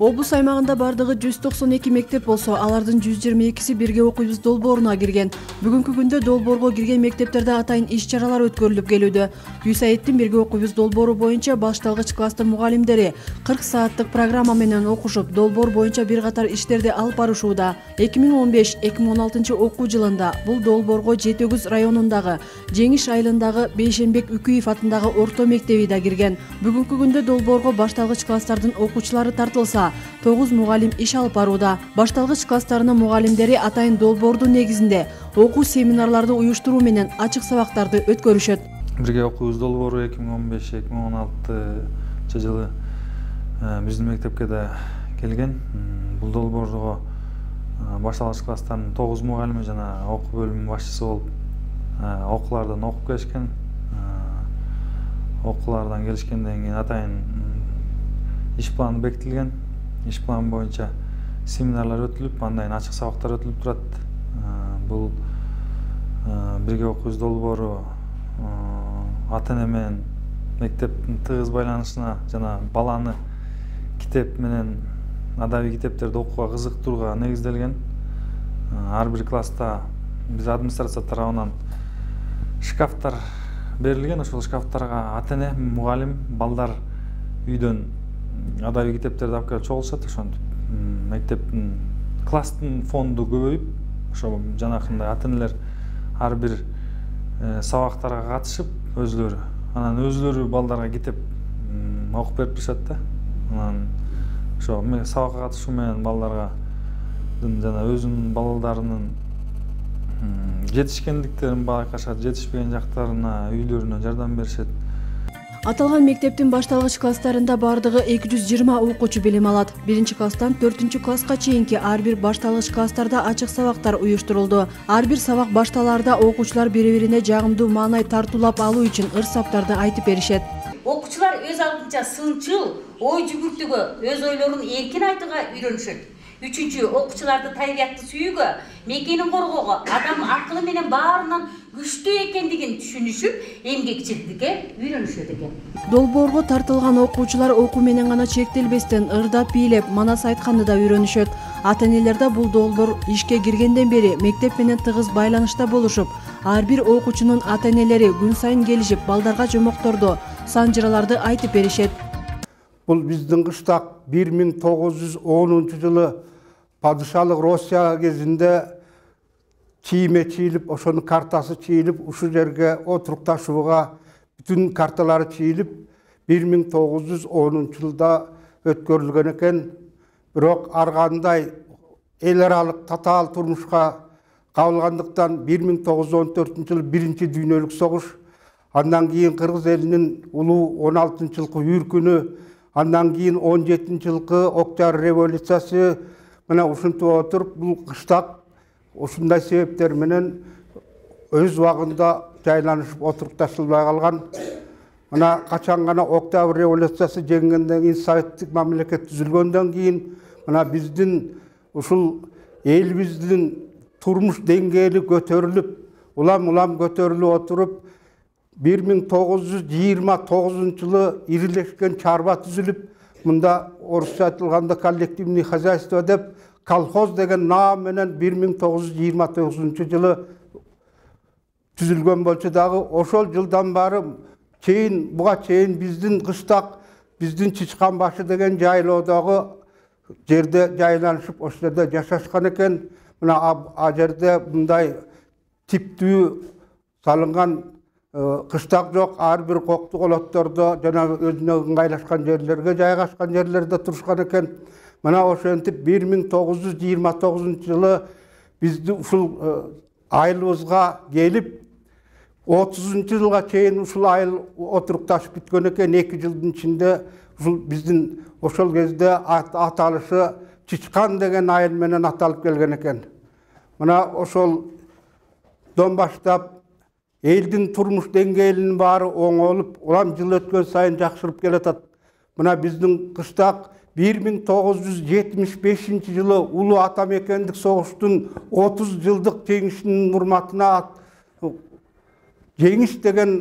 облус аймагында бардыгы жүз токсон эки мектеп болсо алардын жүз жыйырма экиси бирге окуйбуз долбооруна кирген бүгүнкү күндө долбоорго кирген мектептерде атайын иш чаралар өткөрүлүп келүүдө юсаидтин бирге окуйбуз долбоору боюнча башталгыч класстын мугалимдери кырк сааттык программа менен окушуп долбоор боюнча бир катар иштерди алып барышууда эки миң он беш эки миң он алтынчы окуу жылында бул долбоорго жети өгүз районундагы жеңиш айылындагы бейшенбек үкүев атындагы орто мектеби да кирген бүгүнкү күндө долбоорго башталгыч класстардын окуучулары тартылса тогуз мугалим иш алып барууда башталгыч класстарынын мугалимдери атайын долбоордун негизинде окуу семинарларды уюштуруу менен ачык сабактарды өткөрүшөт. Бирге окуйбуз долбоору эки миң он беш эки миң он алтынчы жылы э, биздин мектепке да келген. Бул долбоорго э, башталгыч класстардын тогуз мугалими жана окуу бөлүмүнүн башчысы болуп э, окуулардан окуп келишкен. Окуулардан келишкенден кийин атайын иш планы бекитилген иш план боюнча семинарлар өтүлүп андан кийин ачык сабактар өтүлүп турат. Бул бирге окуйбуз долбоору ата эне менен мектептин тыгыз байланышына жана баланы китеп менен адабий китептерди окууга кызыктырууга негизделген ар бир класста биз администрация тарабынан шкафтар берилген. Ошол шкафтарга ата эне мугалим балдар үйдөн адабий китептерди алып келип чогулушат ошентип мектептин класстын фонду көбөйүп ошо жанакындай ата энелер ар бир э, сабактарга катышып өзүлөрү анан өзүлөрү балдарга китеп окуп берип турушат да. Анан ошо сабакка катышуу менен балдарга жана өзүнүн балдарынын жетишкендиктерин байкашат жетишпеген жактарына үйлөрүнө жардам беришет. Аталган мектептин башталгыч класстарында баардыгы эки жүз жыйырма окуучу билим алат биринчи класстан төртүнчү класска чейинки ар бир башталгыч класстарда ачык сабактар уюштурулду ар бир сабак башталаарда окуучулар бири бирине жагымдуу маанай тартуулап алуу үчүн ыр саптарды айтып беришет окуучулар өз алдынча сынчыл ой жүгүртүүгө өз ойлорун эркин айтууга үйрөнүшөт үчүнчү окуучуларды табиятты сүйүүгө мекенин коргоого адам акылы менен баарынан күчтүү экендигин түшүнүшүп эмгекчилдикке үйрөнүшөт экен долбоорго тартылган окуучулар окуу менен гана чектелбестен ырдап бийлеп манас айтканды да үйрөнүшөт ата энелер да бул долбоор ишке киргенден бери мектеп менен тыгыз байланышта болушуп ар бир окуучунун ата энелери күн сайын келишип балдарга жомокторду санжыраларды айтып беришет. Бул биздин кыштак бир миң тогуз жүз онунчу жылы падышалык россия кезинде чийме чийилип ошонун картасы чийилип ушул жерге отурукташууга бүтүн карталары чийилип бир миң тогуз жүз онунчу жылда өткөрүлгөн экен бирок ар кандай эл аралык татаал турмушка кабылгандыктан бир миң тогуз жүз он төртүнчү жылы биринчи дүйнөлүк согуш андан кийин кыргыз элинин улуу он алтынчы жылкы үйүркүнү андан кийин он жетинчи жылкы октябрь революциясы мына ушинтип отуруп бул кыштак ушундай себептер менен өз убагында жайланышып отурукташылбай калган мына качан гана октябрь революциясы жеңгенден кийин советтик мамлекет түзүлгөндөн кийин мына биздин ушул элибиздин турмуш деңгээли көтөрүлүп улам улам көтөрүлүп отуруп бир миң тогуз жүз жылы ирилешкен чарба түзүлүп мында орусча айтылганда коллективный хозяйство деп колхоз деген наам менен бир миң тогуз жүз жыйырма тогузунчу жылы түзүлгөн болчу дагы ошол жылдан бары чейин буга чейин биздин кыштак биздин чычкан башы деген жайлоодогу жерде жайланышып ошол жерде жашашкан экен мына а жерде мындай типтүү салынган кыштак жок ар бир кокту колоттордо жанагы өзүнө ыңгайлашкан жерлерге жайгашкан жерлерде турушкан экен мына ошентип бир миң тогуз жүз жыйырма тогузунчу жылы бизди ушул айылыбызга келип отузунчу жылга чейин ушул айыл отурукташып бүткөн экен. Эки жылдын ичинде ушул биздин ошол кезде аталышы чычкан деген айыл менен аталып келген экен. Мына ошолдон баштап элдин турмуш деңгээлинин баары оңолуп улам жыл өткөн сайын жакшырып келатат. Мына биздин кыштак бир миң тогуз жүз жетимиш бешинчи жылы улуу ата мекендик согуштун отуз жылдык жеңишинин урматына жеңиш деген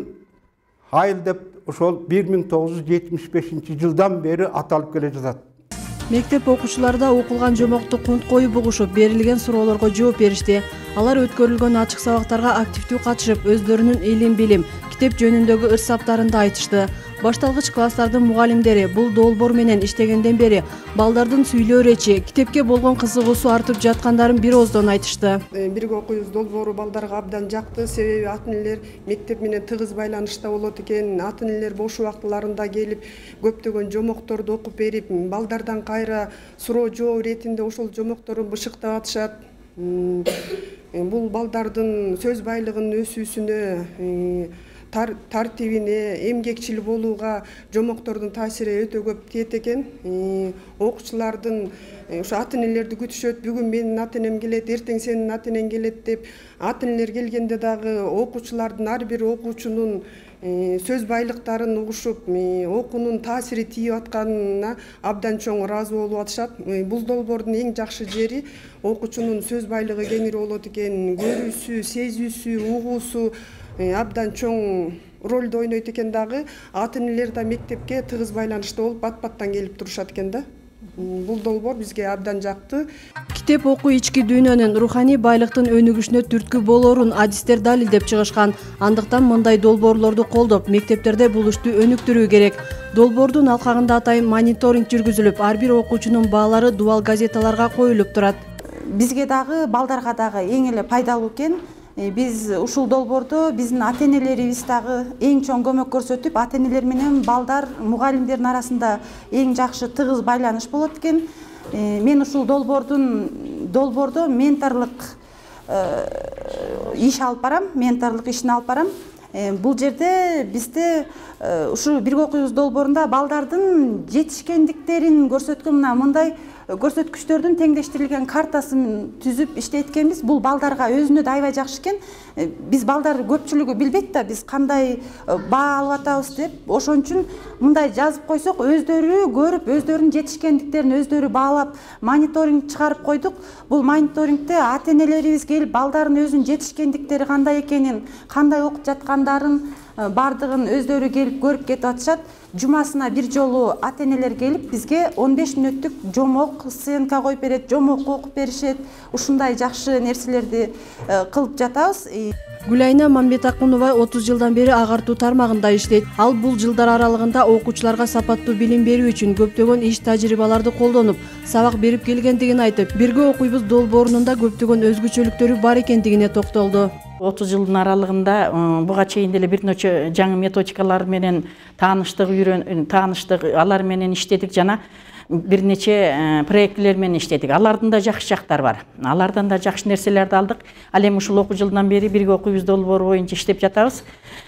айыл деп ошол бир миң тогуз жүз жетимиш бешинчи жылдан бери аталып келе жатат мектеп окуучулары да окулган жомокту кунт коюп угушуп берилген суроолорго жооп беришти алар өткөрүлгөн ачык сабактарга активдүү катышып өздөрүнүн илим билим китеп жөнүндөгү ыр саптарын да айтышты башталгыч класстардын мугалимдери бул долбоор менен иштегенден бери балдардын сүйлөө речи китепке болгон кызыгуусу артып жаткандарын бир ооздон айтышты. Бирге окуйбуз долбоору балдарга абдан жакты себеби ата энелер мектеп менен тыгыз байланышта болот экен ата энелер бош убактыларында келип көптөгөн жомокторду окуп берип балдардан кайра суроо жооп иретинде ошол жомокторун бышыктап атышат. Э, бул балдардын сөз байлыгынын өсүүсүнө э, тартибине эмгекчил болууга жомоктордун таасири өтө көп тиет экен. Окуучулардын э, ошо ата энелерди күтүшөт бүгүн менин ата энем келет эртең сенин ата энең келет деп ата энелер келгенде дагы окуучулардын ар бир окуучунун сөз байлыктарын угушуп э, окуунун таасири тийип атканына абдан чоң ыраазы болуп атышат. Э, бул долбоордун эң жакшы жери окуучунун сөз байлыгы кеңири болот экен. Көрүүсү сезүүсү угуусу э, абдан чоң ролду ойнойт экен дагы. Ата энелер да мектепке тыгыз байланышта болуп бат баттан келип турушат экен да бул долбоор бизге абдан жакты. Китеп окуу ички дүйнөнүн руханий байлыктын өнүгүшүнө түрткү болоорун адистер далилдеп чыгышкан. Андыктан мындай долбоорлорду колдоп мектептерде бул ишти өнүктүрүү керек. Долбоордун алкагында атайын мониторинг жүргүзүлүп ар бир окуучунун баалары дубал газеталарга коюлуп турат. Бизге дагы балдарга дагы эң эле пайдалуу экен биз ушул долбоордо биздин ата энелерибиз дагы эң чоң көмөк көрсөтүп ата энелер менен балдар мугалимдердин арасында эң жакшы тыгыз байланыш болот экен мен ушул долбоордун долбоордо менторлук иш алып барам менторлук ишин алып барам бул жерде бизде ушу бирге окуйбуз долбоорунда балдардын жетишкендиктерин көрсөткөн мына мындай көрсөткүчтөрдүн теңдештирилген картасын түзүп иштеткенбиз бул балдарга өзүнө да аябай жакшы экен. Э, биз балдар көпчүлүгү билбейт да биз кандай э, баа алып атабыз деп. Ошон үчүн мындай жазып койсок өздөрү көрүп өздөрүнүн жетишкендиктерин өздөрү баалап мониторинг чыгарып койдук. Бул мониторингде ата энелерибиз келип балдардын өзүнүн жетишкендиктери кандай экенин кандай окуп жаткандарын э, баардыгын өздөрү келип көрүп кетип атышат. Жумасына бир жолу ата энелер келип бизге он беш мүнөттүк жомок сценка коюп берет жомок окуп беришет. Ушундай жакшы нерселерди э, кылып жатабыз. Гүлайна мамбетакунова отуз жылдан бери агартуу тармагында иштейт. Ал бул жылдар аралыгында окуучуларга сапаттуу билим берүү үчүн көптөгөн иш тажрыйбаларды колдонуп сабак берип келгендигин айтып бирге окуйбуз долбоорунун да көптөгөн өзгөчөлүктөрү бар экендигине токтолду отуз жылдын аралыгында э, буга чейин деле бир нече жаңы методикалар менен тааныштык үйрөн тааныштык алар менен иштедик жана бир нече э, проектилер менен иштедик. Алардын да жакшы жактары бар. Алардан да жакшы нерселерди алдык. Ал эми ушул окуу жылдан бери бирге окуйбуз долбоору боюнча иштеп жатабыз.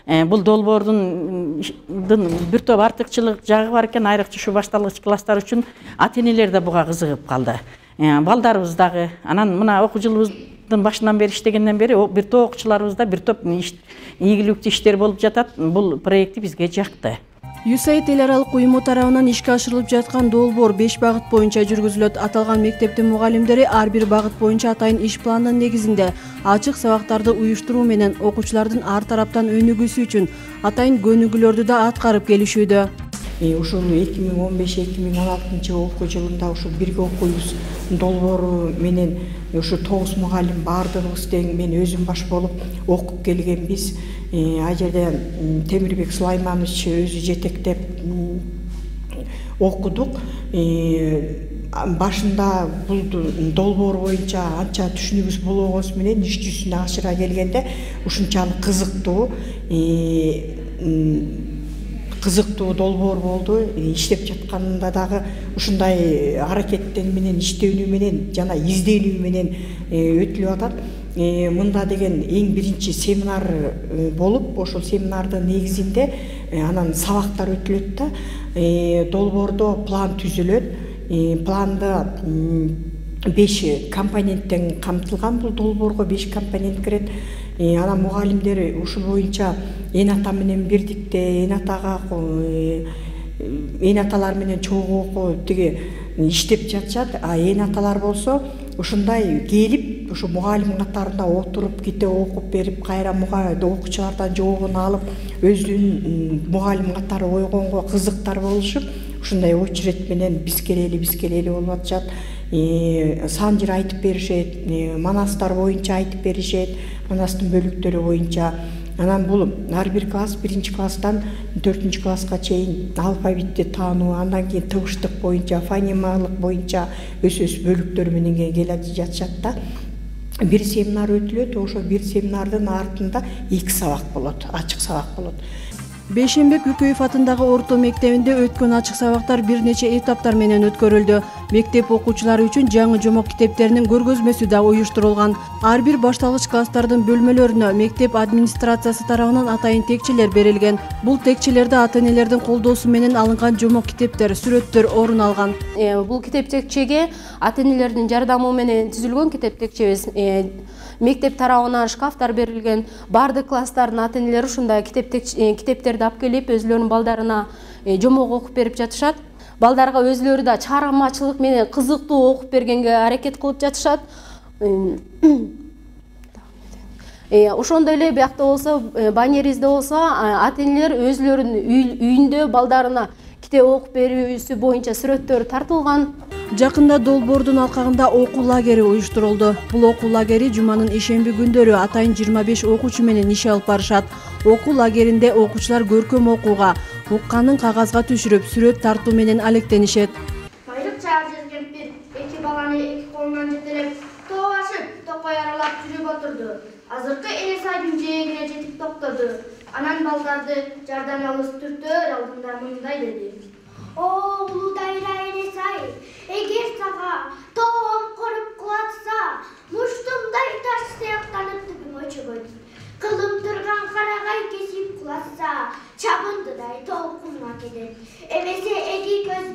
Э, бул долбоордун дын бир топ артыкчылык жагы бар экен. Айрыкча ушу башталгыч класстар үчүн ата энелер да буга кызыгып калды. Э, балдарыбыз дагы анан мына окуу жылыбыздын башынан бери иштегенден бери бир топ окуучуларыбызда бир топ ийгиликтүү иштер болуп жатат. Бул проекти бизге жакты юсаид эл аралык уюму тарабынан ишке ашырылып жаткан долбоор беш багыт боюнча жүргүзүлөт аталган мектептин мугалимдери ар бир багыт боюнча атайын иш пландын негизинде ачык сабактарды уюштуруу менен окуучулардын ар тараптан өнүгүүсү үчүн атайын көнүгүүлөрдү да аткарып келишүүдө ушул эки миң он беш эки миң он алтынчы окуу жылында ушул бирге окуйбуз долбоору менен ушу тогуз мугалим баардыгыбыз тең мен өзүм баш болуп окуп келгенбиз Э, ал жерде темирбек сулайманович өзү жетектеп окудук. Э, башында бул долбоор боюнча анча түшүнүгүбүз болбогонубуз менен иш жүзүнө ашыра келгенде ушунчалык кызыктуу. Э, кызыктуу долбоор болду Э, иштеп жатканында дагы ушундай аракеттен менен иштенүү менен жана изденүү менен э, өтүлүп атат. Э, мында деген эң биринчи семинар э, болуп ошол семинардын негизинде э, анан сабактар өтүлөт да Э, долбоордо план түзүлөт Э, планда беш компоненттен камтылган бул долбоорго беш компонент кирет. Э, анан мугалимдер ушул боюнча эн ата менен бирдикте эн атага эн аталар менен чогуу тиги иштеп жатышат. А эн аталар болсо ушундай келип ушу мугалим катарында отуруп китеп окуп берип кайра окуучулардан жообун алып өзүнүн м, мугалим катары койгонго кызыктар болушуп ушундай очередь менен биз келели биз келели болуп атышат сан жер айтып беришет манастар боюнча айтып беришет манастын бөлүктөрү боюнча. Анан бул ар бир класс биринчи класстан төртүнчү класска чейин алфавитти таануу андан кийин тыбыштык боюнча фонемалык боюнча өз бөлүктөрү менен келе жатышат да. Бир семинар өтүлөт ошо бир семинардын артында эки сабак болот ачык сабак болот бейшенбек үкөев атындагы орто мектебинде өткөн ачык сабактар бир нече этаптар менен өткөрүлдү мектеп окуучулары үчүн жаңы жомок китептеринин көргөзмөсү да уюштурулган ар бир башталгыч класстардын бөлмөлөрүнө мектеп администрациясы тарабынан атайын текчелер берилген бул текчелерде ата энелердин колдоосу менен алынган жомок китептер сүрөттөр орун алган бул китеп текчеге ата энелердин жардамы менен түзүлгөн китеп текчебиз Э, мектеп тарабынан шкафтар берилген баардык класстардын ата энелери ушундай э, китептерди алып келип өзүлөрүнүн балдарына э, жомок окуп берип жатышат. Балдарга өзүлөрү да чыгармачылык менен кызыктуу окуп бергенге аракет кылып жатышат. Э, ошондой эле биякта болсо банерибизде болсо ата энелер өзүлөрүнүн үй- үйүндө балдарына китеп окуп берүүсү боюнча сүрөттөр тартылган жакында долбоордун алкагында окуу лагери уюштурулду. Бул окуу лагери жуманын ишемби күндөрү атайын жыйырма беш окуучу менен иш алып барышат. Окуу лагеринде окуучулар көркөм окууга укканын кагазга түшүрүп сүрөт тартуу менен алектенишет. Байлык чаар жергемпир эки баланы эки колунан жетелеп тоо ашып токой аралап жүрүп отурду. Азыркы эле сайдын жээгине жетип токтоду. Анан балдарды жардан алыс түртөөр алдында мындай деди. О улуудайра эне сай эгер сага тоом коруп кулатса муштумдай таш сыяктанып түбүң өчөгөн кылым турган карагай кесип кулатса чабындыдай толкунга кетет эмесе эки көздүн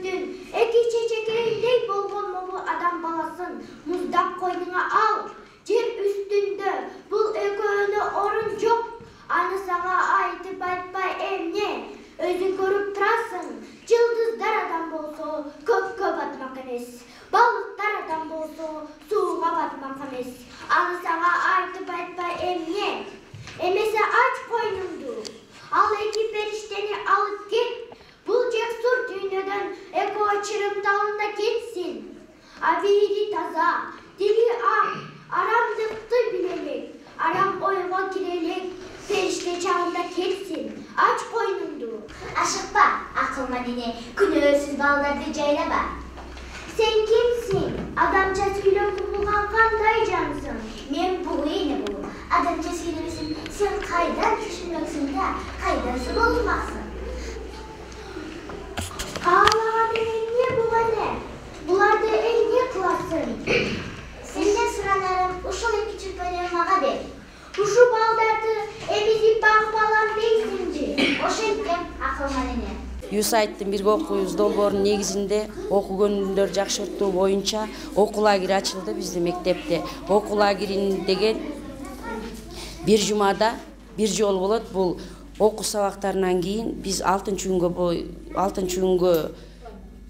юсайттын бирге окуйбуз долбоорунун негизинде окуу көңүлдөр жакшыртуу боюнча окуу лагери ачылды биздин мектепте. Жумада бир жолу болот. Бул окуу сабактарынан кийин биз алтынчы күнгө бой алтынчы күнгө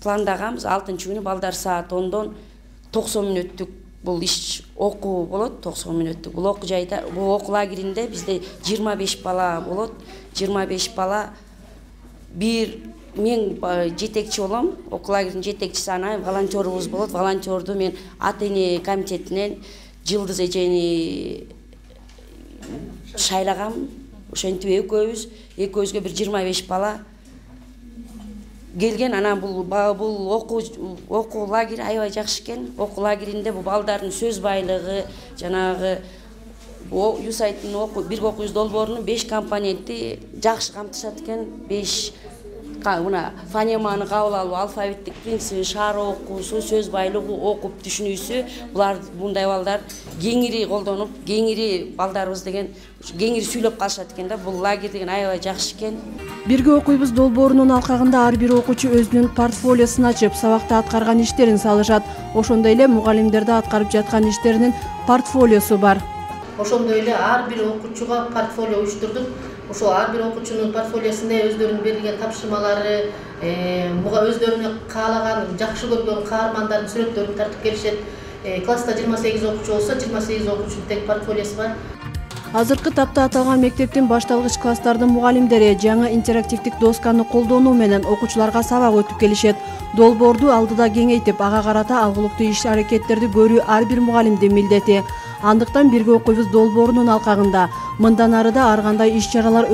пландаганбыз алтынчы күнү балдар саат ондон токсон мүнөттүк бул иш окуу болот токсон мүнөттүк. Бул окуу жайда бул окуу лагеринде бизде жыйырма беш бала болот. Жыйырма беш бала бир мен жетекчи болом окуу лагердин жетекчиси анан волонтерубуз болот волонтерду мен ата эне комитетинен жылдыз эжени шайлагам ошентип экөөбүз экөөбүзгө бир жыйырма беш бала. Келген анан бул бул окуу окуу лагери аябай жакшы экен окуу лагеринде бул балдардын сөз байлыгы жанагы юсайттын окуу бирге окуйбуз долбоорунун беш компоненти жакшы камтышат экен беш мына фонеманы кабыл алуу алфавиттик принципин шаар окуусу сөз байлыгы окуп түшүнүүсү булар мындай балдар кеңири колдонуп кеңири балдарыбыз деген кеңири сүйлөп калышат экен да бул лагерь деген аябай жакшы экен бирге окуйбуз долбоорунун алкагында ар бир окуучу өзүнүн портфолиосун ачып сабакта аткарган иштерин салышат ошондой эле мугалимдерде аткарып жаткан иштеринин портфолиосу бар. Ошондой эле ар бир окуучуга портфолио уюштурдук. Ошол ар бир окуучунун портфолиосунда өздөрүнүн берилген тапшырмалары э, буга өздөрүнө каалаган жакшы көргөн каармандардын сүрөттөрүн тартып келишет. Э, класста жыйырма сегиз окуучу болсо жыйырма сегиз окуучунун тең портфолиосу бар. Азыркы тапта аталган мектептин башталгыч класстардын мугалимдери жаңы интерактивдик досканы колдонуу менен окуучуларга сабак өтүп келишет. Долбоорду алдыда кеңейтип ага карата алгылыктуу иш аракеттерди көрүү ар бир мугалимдин милдети андыктан бирге окуйбуз долбоорунун алкагында. Мындан ары да ар кандай иш чаралар